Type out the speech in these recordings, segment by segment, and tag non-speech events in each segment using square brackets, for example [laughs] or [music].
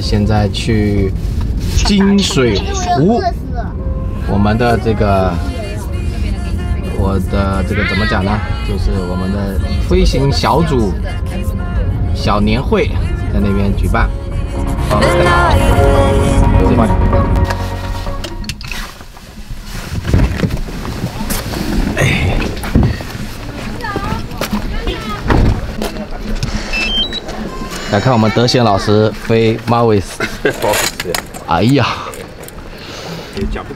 现在去金水湖，我们的这个，我的这个怎么讲呢？就是我们的飞行小组小年会在那边举办。来看我们德贤老师飞 Mavis，[laughs] 哎呀，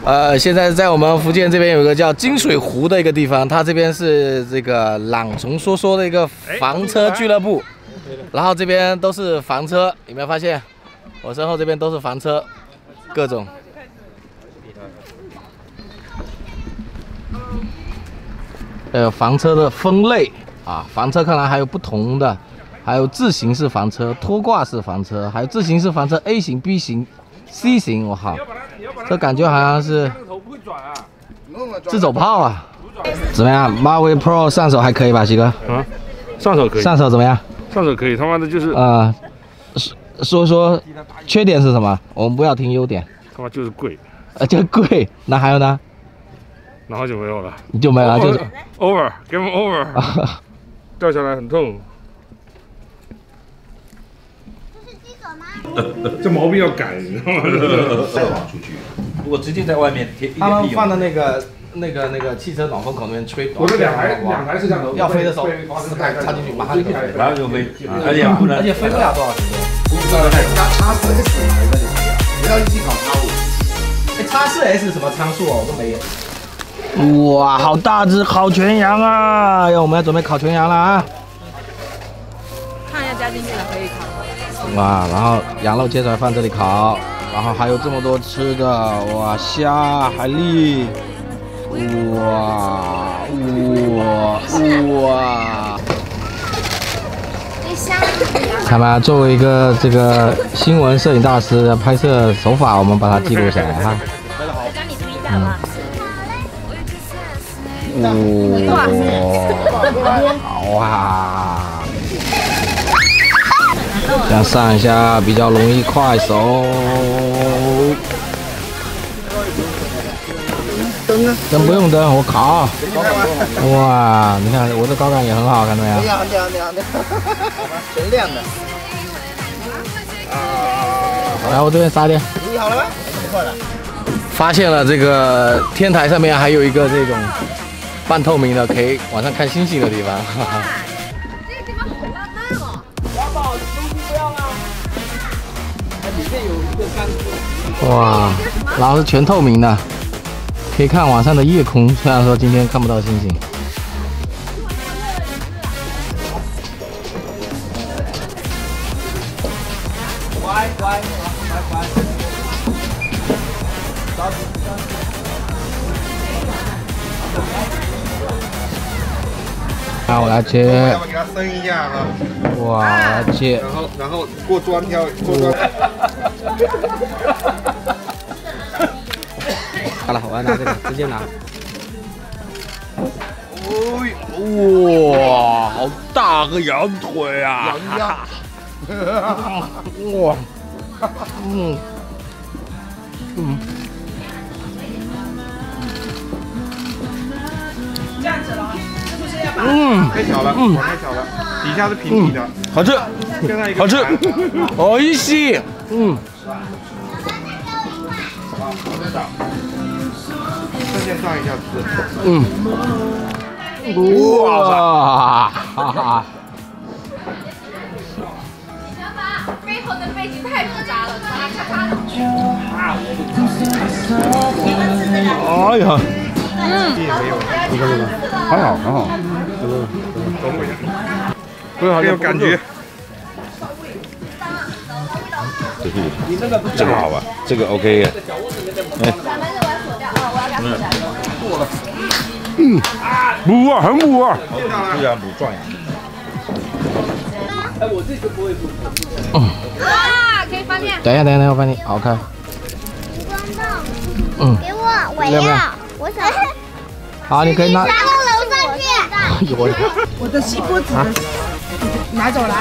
呃，现在在我们福建这边有一个叫金水湖的一个地方，它这边是这个朗虫说说的一个房车俱乐部，然后这边都是房车，有没有发现？我身后这边都是房车，各种。呃，房车的分类啊，房车看来还有不同的。还有自行式房车、拖挂式房车，还有自行式房车 A 型、B 型、C 型，我靠，这感觉好像是自走炮啊！怎么样？Mavic Pro 上手还可以吧，西哥？啊，上手可以。上手怎么样？上手可以，他妈的就是啊，说说缺点是什么？我们不要听优点。他妈就是贵，呃，就贵。那还有呢？然后就没有了。你就没了，就是 over，game over，[laughs] 掉下来很痛。[laughs] 这毛病要改，你知道吗？[laughs] 再往出去，如果直接在外面贴，他们放的那个、那个、那个汽车暖风口那边吹，我这两台两台摄像头，要飞的时候，四台插进去，马上就飞，马上就飞，而且而且飞不了多少时间。加叉四 S 还在里面，不要一起考叉五。哎，叉四 S 什么参数哦？我都没有。哇，好大只烤全羊啊！要我们要准备烤全羊了啊！加进去了，可以烤。哇，然后羊肉切出来放这里烤，然后还有这么多吃的，哇，虾、海蛎，哇哇哇！看吧，作为一个这个新闻摄影大师的拍摄手法，我们把它记录下来哈。嗯。哇！哇！这样上一下比较容易快手。灯啊？灯不用灯，我烤。哇，你看我的高感也很好，看到没有？亮亮全亮的。来，我这边撒点。你好了吗？发现了这个天台上面还有一个这种半透明的，可以晚上看星星的地方。哇，然后是全透明的，可以看晚上的夜空。虽然说今天看不到星星。乖乖乖乖。啊，我来切。要不给它升一下啊？哇，切。然后，然后过砖挑，过砖。[laughs] [laughs] 好了，我要拿这个，直接拿。哎，哇，好大个羊腿啊！羊腰。哇，嗯，嗯。这样子了，是不是要把？嗯，太小了，嗯，太小了，底下是平底的，好吃，好吃，好西，嗯。先上一下吃。嗯。哇！哈哈。背后的背景太复杂了，哎呀。嗯。这个这个，还好还好。这个都不一样。不很有感觉。这是这个好吧？这个 OK 哎。嗯，母啊，很母啊，对啊，母壮呀。哎，我这个不会不。啊，可以翻面。等一下，等一下，等我帮你，好看。嗯。给我，我要，我想。好，你可以拿。下楼上去。我的锡箔纸拿走了。